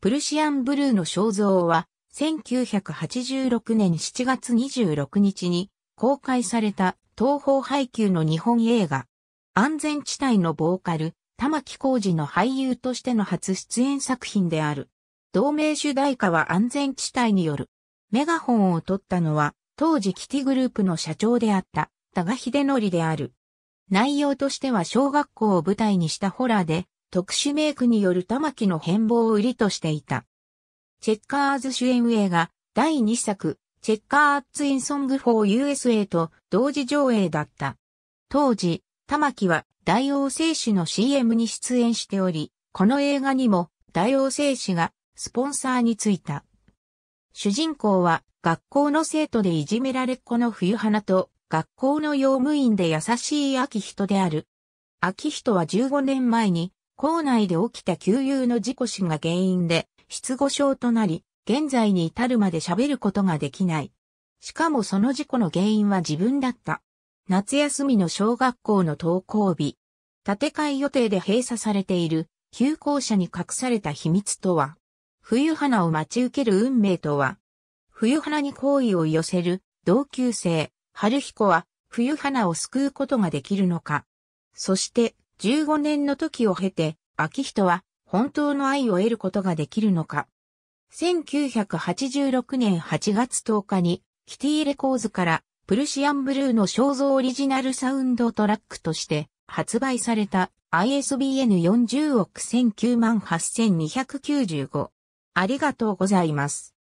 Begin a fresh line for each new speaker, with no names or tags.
プルシアンブルーの肖像は、1986年7月26日に公開された東方配給の日本映画。安全地帯のボーカル、玉木浩二の俳優としての初出演作品である。同名主題歌は安全地帯による。メガホンを取ったのは、当時キティグループの社長であった、多賀秀則である。内容としては小学校を舞台にしたホラーで、特殊メイクによる玉木の変貌を売りとしていた。チェッカーズ主演映画第2作、チェッカーズ in Song for USA と同時上映だった。当時、玉木は大王製紙の CM に出演しており、この映画にも大王製紙がスポンサーについた。主人公は学校の生徒でいじめられっ子の冬花と学校の用務員で優しい秋人である。秋人は15年前に校内で起きた旧友の事故死が原因で失語症となり、現在に至るまで喋ることができない。しかもその事故の原因は自分だった。夏休みの小学校の登校日。建て替え予定で閉鎖されている旧校舎に隠された秘密とは冬花を待ち受ける運命とは冬花に好意を寄せる同級生、春彦は冬花を救うことができるのか。そして15年の時を経て、秋人は本当の愛を得ることができるのか。1986年8月10日に、キティレコーズからプルシアンブルーの肖像オリジナルサウンドトラックとして発売された ISBN40 億1009万8295。ありがとうございます。